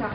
Hola,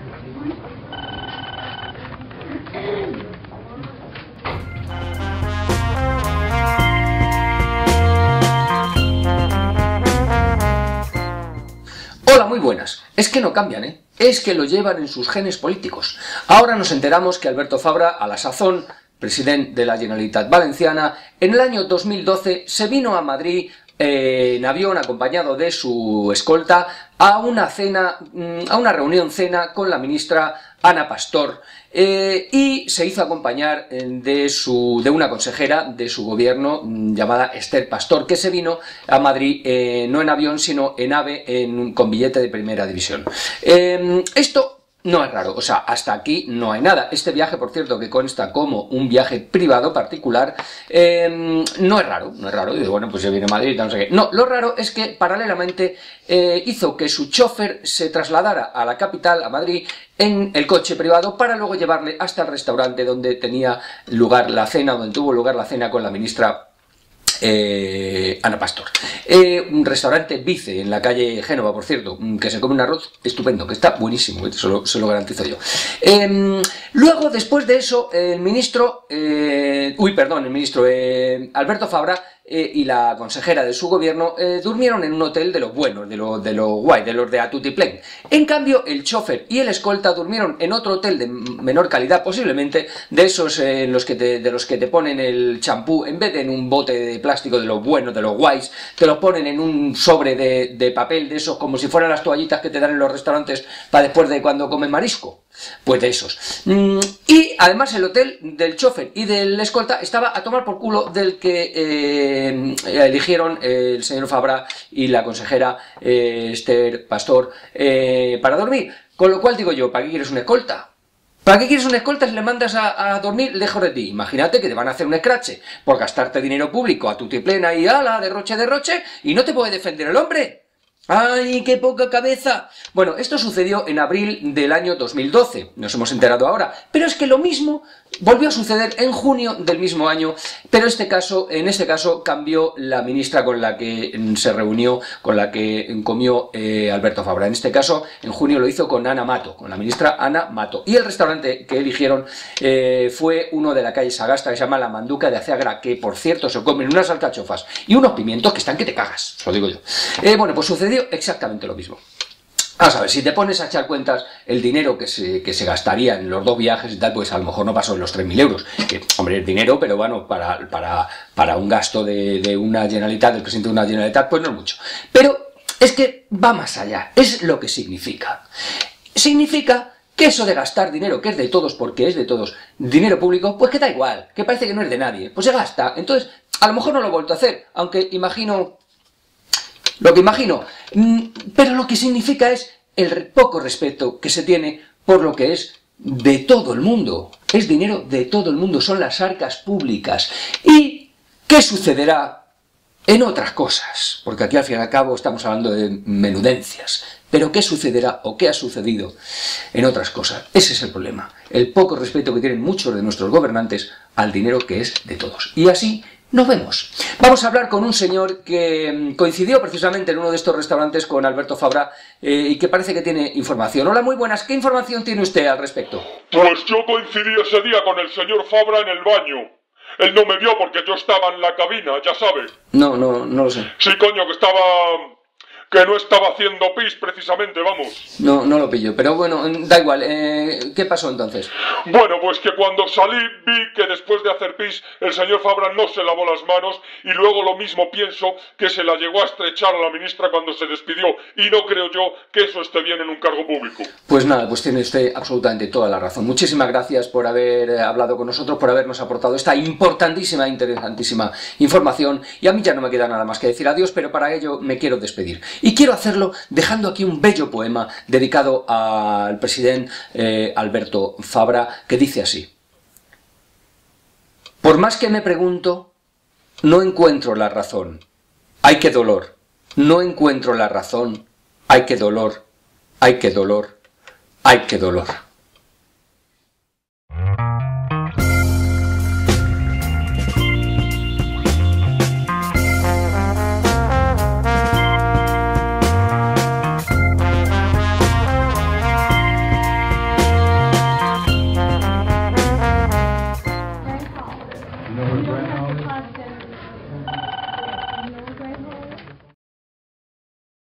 muy buenas. Es que no cambian, ¿eh? Es que lo llevan en sus genes políticos. Ahora nos enteramos que Alberto Fabra, a la sazón, presidente de la Generalitat Valenciana, en el año 2012 se vino a Madrid eh, en avión acompañado de su escolta a una cena, mm, a una reunión cena con la ministra Ana Pastor eh, y se hizo acompañar eh, de, su, de una consejera de su gobierno mm, llamada Esther Pastor que se vino a Madrid no en avión sino en ave en, con billete de primera división. esto no es raro, o sea, hasta aquí no hay nada. Este viaje, por cierto, que consta como un viaje privado particular, em, no es raro, no es raro. Digo, bueno, pues ya viene a Madrid y no sé qué. No, lo raro es que paralelamente eh, hizo que su chofer se trasladara a la capital, a Madrid, en el coche privado para luego llevarle hasta el restaurante donde tenía lugar la cena, donde tuvo lugar la cena con la ministra eh, Ana Pastor. Eh, un restaurante Vice en la calle Génova, por cierto, mm, que se come un arroz estupendo, que está buenísimo, se lo, se lo garantizo yo. Em, luego, después de eso, el ministro, eh, uy, perdón, el ministro Alberto Fabra eh, y la consejera de su gobierno eh, durmieron en un hotel de los buenos, de los de lo guay, de los de Atutiplén. En cambio, el chofer y el escolta durmieron en otro hotel de menor calidad, posiblemente, de esos eh, los que te, de los que te ponen el champú, en vez de en un bote de plástico de los buenos, de los guays, te lo ponen en un sobre de, de papel de esos, como si fueran las toallitas que te dan en los restaurantes para después de cuando comen marisco. Pues de esos. Mm, y además el hotel del chofer y del escolta estaba a tomar por culo del que eh, eligieron el señor Fabra y la consejera eh, Esther Pastor eh, para dormir. Con lo cual digo yo, ¿para qué quieres una escolta? ¿Para qué quieres una escolta si le mandas a, dormir lejos de ti? Imagínate que te van a hacer un escrache por gastarte dinero público a tu plena y ala, derroche, derroche, y no te puede defender el hombre. ¡Ay, qué poca cabeza! Bueno, esto sucedió en abril del año 2012, nos hemos enterado ahora, pero es que lo mismo volvió a suceder en junio del mismo año, pero este caso, en este caso cambió la ministra con la que se reunió, con la que comió eh, Alberto Fabra. En este caso, en junio lo hizo con Ana Mato, con la ministra Ana Mato. Y el restaurante que eligieron eh, fue uno de la calle Sagasta, que se llama La Manduca de Aceagra, que por cierto se comen unas alcachofas y unos pimientos que están que te cagas, lo digo yo. Eh, bueno, pues sucedió exactamente lo mismo. Vamos a ver, si te pones a echar cuentas el dinero que se, que se gastaría en los dos viajes y tal, pues a lo mejor no pasó en los 3.000 euros. Que, hombre, el dinero, pero bueno, para, para, para un gasto de, de, una generalitat, del presidente de una generalitat, pues no es mucho. Pero es que va más allá, es lo que significa. Significa que eso de gastar dinero, que es de todos porque es de todos, dinero público, pues que da igual, que parece que no es de nadie, pues se gasta. Entonces, a lo mejor no lo he vuelto a hacer, aunque imagino lo que imagino. Mm, pero lo que significa es el poco respeto que se tiene por lo que es de todo el mundo. Es dinero de todo el mundo, son las arcas públicas. ¿Y qué sucederá en otras cosas? Porque aquí al fin y al cabo estamos hablando de menudencias. Pero ¿qué sucederá o qué ha sucedido en otras cosas? Ese es el problema. El poco respeto que tienen muchos de nuestros gobernantes al dinero que es de todos. Y así nos vemos. Vamos a hablar con un señor que mm, coincidió precisamente en uno de estos restaurantes con Alberto Fabra eh, y que parece que tiene información. Hola, muy buenas. ¿Qué información tiene usted al respecto? Pues yo coincidí ese día con el señor Fabra en el baño. Él no me vio porque yo estaba en la cabina, ya sabe. No, no, no lo sé. Sí, coño, que estaba que no estaba haciendo pis precisamente, vamos. No, no lo pillo, pero bueno, da igual. Eh, ¿Qué pasó entonces? Bueno, pues que cuando salí vi que después de hacer pis el señor Fabra no se lavó las manos y luego lo mismo pienso que se la llegó a estrechar a la ministra cuando se despidió y no creo yo que eso esté bien en un cargo público. Pues nada, pues tiene usted absolutamente toda la razón. Muchísimas gracias por haber eh, hablado con nosotros, por habernos aportado esta importantísima, interesantísima información y a mí ya no me queda nada más que decir adiós, pero para ello me quiero despedir. Y quiero hacerlo dejando aquí un bello poema dedicado al presidente eh, Alberto Fabra, que dice así. Por más que me pregunto, no encuentro la razón. Hay que dolor. No encuentro la razón. Hay que dolor. Hay que dolor. Hay que dolor.